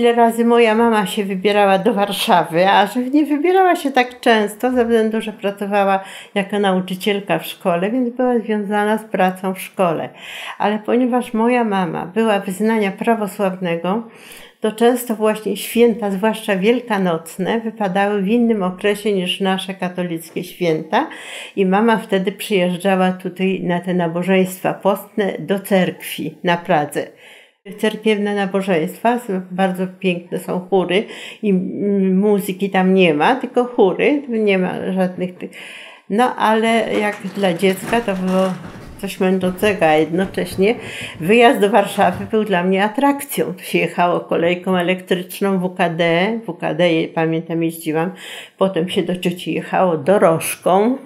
ile razy moja mama się wybierała do Warszawy, a że nie wybierała się tak często, ze względu, że pracowała jako nauczycielka w szkole, więc była związana z pracą w szkole. Ale ponieważ moja mama była wyznania prawosławnego, to często właśnie święta, zwłaszcza wielkanocne, wypadały w innym okresie niż nasze katolickie święta i mama wtedy przyjeżdżała tutaj na te nabożeństwa postne do cerkwi na Pradze cerkiewne nabożeństwa, bardzo piękne są chóry i muzyki tam nie ma, tylko chóry, nie ma żadnych tych. No ale jak dla dziecka to było coś męczącego, a jednocześnie wyjazd do Warszawy był dla mnie atrakcją. Tu się jechało kolejką elektryczną WKD, WKD pamiętam jeździłam, potem się do Cioci jechało dorożką,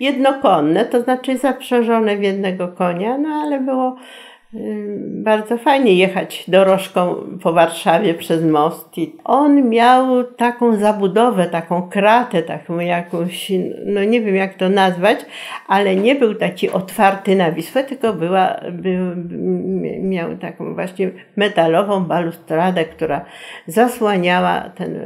jednokonne, to znaczy zaprzężone w jednego konia, no ale było bardzo fajnie jechać dorożką po Warszawie przez most. I on miał taką zabudowę, taką kratę, taką jakąś, no nie wiem jak to nazwać, ale nie był taki otwarty na Wisłę, tylko była, był, miał taką właśnie metalową balustradę, która zasłaniała ten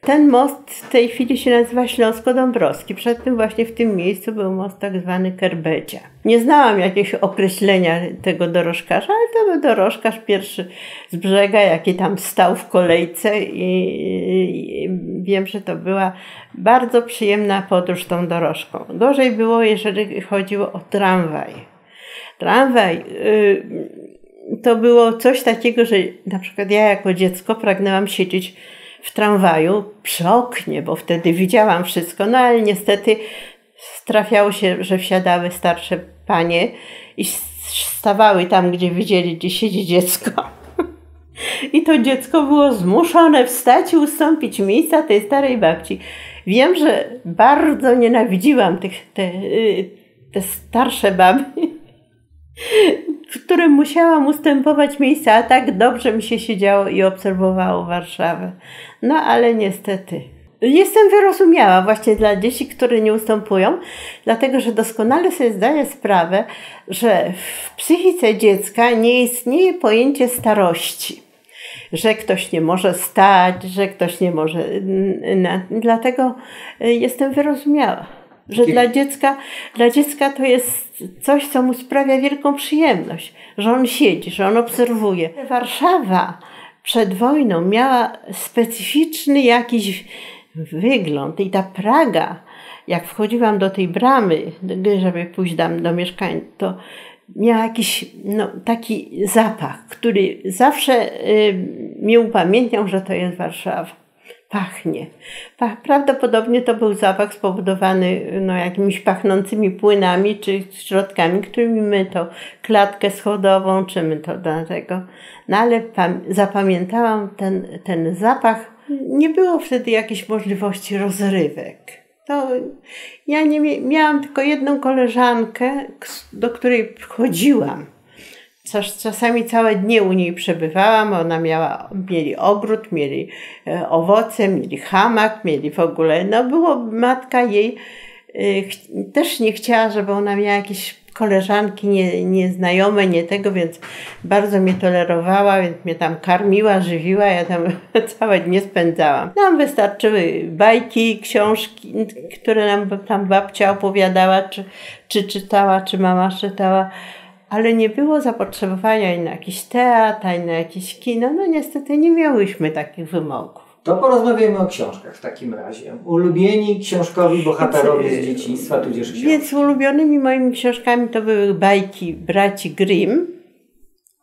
Ten most w tej chwili się nazywa Śląsko-Dąbrowski. Przed tym właśnie w tym miejscu był most tak zwany Kerbecia. Nie znałam jakiegoś określenia tego dorożkarza, ale to był dorożkarz pierwszy z brzega, jaki tam stał w kolejce i, wiem, że to była bardzo przyjemna podróż tą dorożką. Gorzej było, jeżeli chodziło o tramwaj. Tramwaj y, to było coś takiego, że na przykład ja jako dziecko pragnęłam siedzieć w tramwaju przy oknie, bo wtedy widziałam wszystko, no ale niestety trafiało się, że wsiadały starsze panie i stawały tam, gdzie widzieli, gdzie siedzi dziecko. I to dziecko było zmuszone wstać i ustąpić miejsca tej starej babci. Wiem, że bardzo nienawidziłam tych, te, y, te starsze baby, w którym musiałam ustępować miejsca, a tak dobrze mi się siedziało i obserwowało Warszawę. No ale niestety. Jestem wyrozumiała właśnie dla dzieci, które nie ustępują, dlatego że doskonale sobie zdaję sprawę, że w psychice dziecka nie istnieje pojęcie starości. Że ktoś nie może stać, że ktoś nie może. Dlatego jestem wyrozumiała że dla dziecka, dla dziecka to jest coś, co mu sprawia wielką przyjemność, że on siedzi, że on obserwuje. Warszawa przed wojną miała specyficzny jakiś wygląd i ta Praga, jak wchodziłam do tej bramy, żeby pójść tam do mieszkań, to miała jakiś no, taki zapach, który zawsze y, mi upamiętniał, że to jest Warszawa pachnie. Prawdopodobnie to był zapach spowodowany no, jakimiś pachnącymi płynami czy środkami, którymi my to klatkę schodową, czy my to do tego. No ale zapamiętałam ten, ten zapach. Nie było wtedy jakiejś możliwości rozrywek. To ja nie miałam tylko jedną koleżankę, do której chodziłam Czasami całe dnie u niej przebywałam, ona miała, mieli ogród, mieli e, owoce, mieli hamak, mieli w ogóle, no było, matka jej e, też nie chciała, żeby ona miała jakieś koleżanki nie, nieznajome, nie tego, więc bardzo mnie tolerowała, więc mnie tam karmiła, żywiła, ja tam całe dnie spędzałam. Nam wystarczyły bajki, książki, które nam tam babcia opowiadała, czy, czy czytała, czy mama czytała ale nie było zapotrzebowania i na jakiś teatr, i na jakieś kino. No niestety nie miałyśmy takich wymogów. To porozmawiamy o książkach w takim razie. Ulubieni książkowi bohaterowie z dzieciństwa, tudzież książki. Więc ulubionymi moimi książkami to były bajki braci Grimm.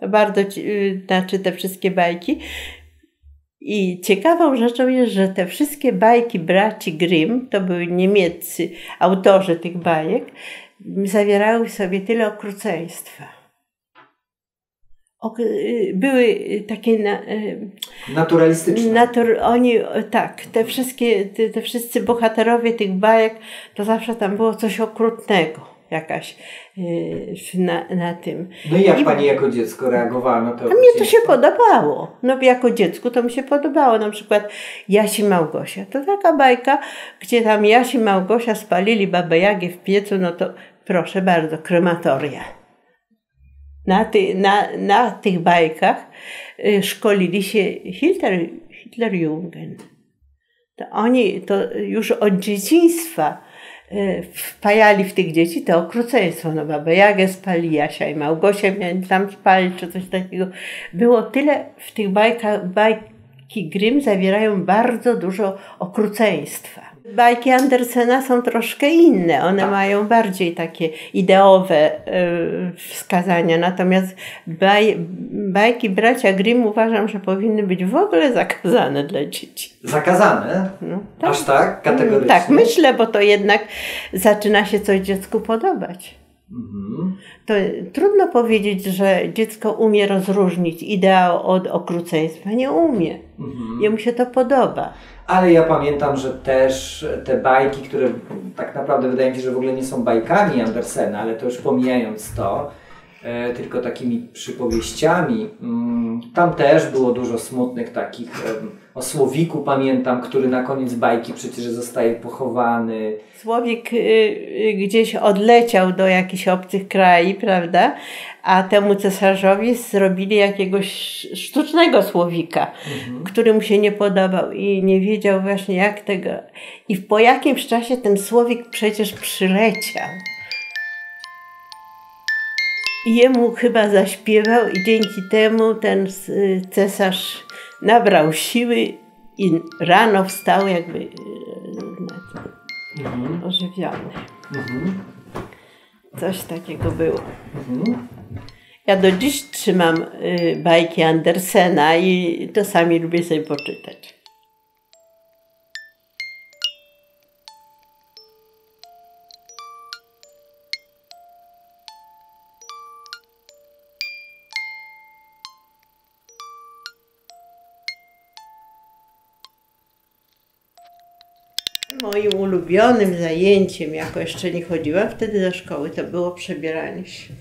Bardzo, y, znaczy te wszystkie bajki. I ciekawą rzeczą jest, że te wszystkie bajki braci Grimm, to były niemieccy autorzy tych bajek, zawierały w sobie tyle okruceństwa. Y, były takie na, y, naturalistyczne. Natur, oni, tak, te wszystkie, te, te wszyscy bohaterowie tych bajek, to zawsze tam było coś okrutnego jakaś yy, na, na tym. No i jak I, pani jako dziecko reagowała na to? A mnie to się podobało. No jako dziecku to mi się podobało. Na przykład Jasi Małgosia. To taka bajka, gdzie tam Jasi Małgosia spalili babę w piecu, no to proszę bardzo, krematoria. na, ty, na, na tych bajkach y, szkolili się Hitler, Hitlerjungen. To oni to już od dzieciństwa wpajali w tych dzieci to okruceństwo. No Babę Jagę spali, Jasia i Małgosia miałem tam spalić, czy coś takiego. Było tyle w tych bajkach, bajki Grimm zawierają bardzo dużo okruceństwa. Bajki Andersena są troszkę inne. One mają bardziej takie ideowe y, wskazania. Natomiast baj, bajki bracia Grimm uważam, że powinny być w ogóle zakazane dla dzieci. Zakazane? No, tak. Aż tak? Kategorycznie? Tak, myślę, bo to jednak zaczyna się coś dziecku podobać. Mhm. To trudno powiedzieć, że dziecko umie rozróżnić ideał od okruceństwa. Nie umie. Mhm. Jemu się to podoba ale ja pamiętam, że też te bajki, które tak naprawdę wydaje mi się, że w ogóle nie są bajkami Andersena, ale to już pomijając to, tylko takimi przypowieściami. Mm, tam też było dużo smutnych takich. O Słowiku pamiętam, który na koniec bajki przecież zostaje pochowany. Słowik y, y, gdzieś odleciał do jakichś obcych krajów, prawda? a temu cesarzowi zrobili jakiegoś sztucznego słowika, mhm. który mu się nie podobał i nie wiedział właśnie jak tego. I po jakimś czasie ten słowik przecież przyleciał. I jemu chyba zaśpiewał i dzięki temu ten y, cesarz nabrał siły i rano wstał jakby y, mhm. ożywiony. Mhm. Coś takiego było. Mhm. Ja do dziś trzymam y, bajki Andersena i czasami lubię sobie poczytać. Moim ulubionym zajęciem, jako jeszcze nie chodziłam wtedy do szkoły, to było przebieranie się.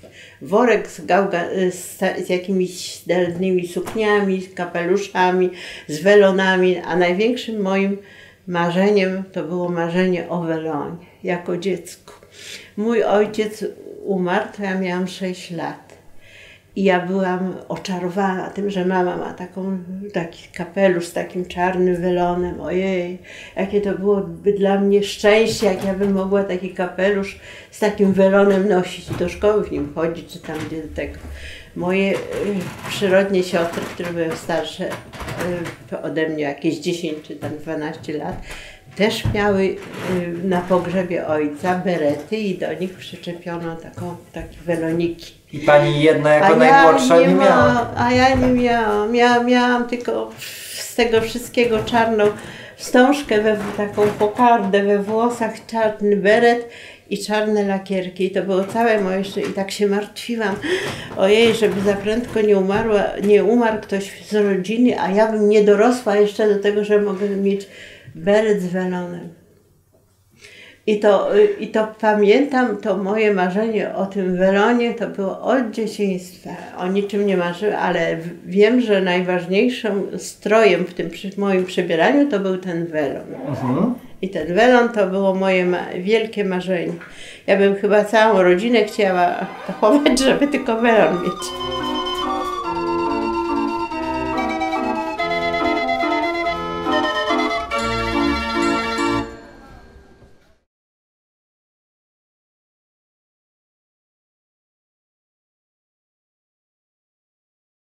Worek z, gałga, z, z jakimiś zdalnymi sukniami, z kapeluszami, z welonami, a największym moim marzeniem to było marzenie o welonie, jako dziecku. Mój ojciec umarł, to ja miałam 6 lat. I ja byłam oczarowana tym, że mama ma taką, taki kapelusz z takim czarnym welonem. Ojej, jakie to byłoby dla mnie szczęście, jak ja bym mogła taki kapelusz z takim welonem nosić do szkoły, w nim chodzić, czy tam gdzie do tego. Moje y, przyrodnie siostry, które były starsze y, ode mnie jakieś 10 czy tam 12 lat, też miały y, na pogrzebie ojca berety i do nich przyczepiono taką, takie weloniki. I pani jedna jako a najmłodsza ja nie, nie miała? A ja nie miałam. Ja miałam tylko z tego wszystkiego czarną wstążkę, we, taką pokardę we włosach, czarny beret i czarne lakierki. I to było całe moje jeszcze i tak się martwiłam. Ojej, żeby za prędko nie umarła, nie umarł ktoś z rodziny, a ja bym nie dorosła jeszcze do tego, że mogę mieć beret z welonem. I to, I to pamiętam, to moje marzenie o tym welonie to było od dzieciństwa. O niczym nie marzyłam, ale wiem, że najważniejszym strojem w tym moim przebieraniu to był ten welon. Mhm. I ten welon to było moje ma wielkie marzenie. Ja bym chyba całą rodzinę chciała chować, żeby tylko welon mieć.